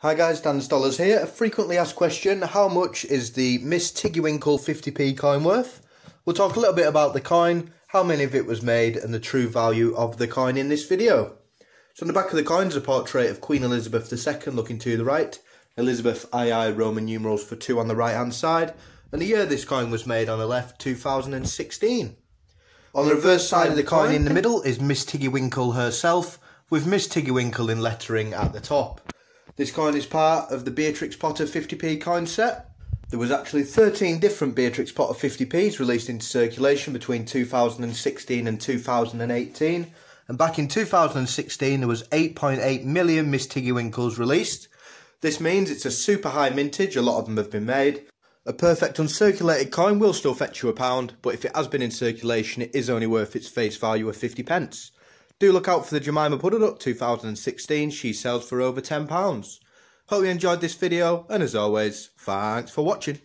Hi guys, Dan Dollars here. A frequently asked question, how much is the Miss Tiggywinkle 50p coin worth? We'll talk a little bit about the coin, how many of it was made and the true value of the coin in this video. So on the back of the coin is a portrait of Queen Elizabeth II looking to the right, Elizabeth II Roman numerals for 2 on the right hand side, and the year this coin was made on the left, 2016. On the reverse side of the coin in the middle is Miss Tiggywinkle herself, with Miss Tiggywinkle in lettering at the top. This coin is part of the Beatrix Potter 50p coin set. There was actually 13 different Beatrix Potter 50p's released into circulation between 2016 and 2018. And back in 2016 there was 8.8 million Miss Tiggywinkles released. This means it's a super high mintage, a lot of them have been made. A perfect uncirculated coin will still fetch you a pound, but if it has been in circulation, it is only worth its face value of 50 pence. Do look out for the Jemima Puddle-Duck 2016, she sells for over £10. Hope you enjoyed this video, and as always, thanks for watching.